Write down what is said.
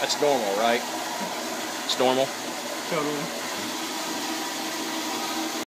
That's normal, right? It's normal? Totally.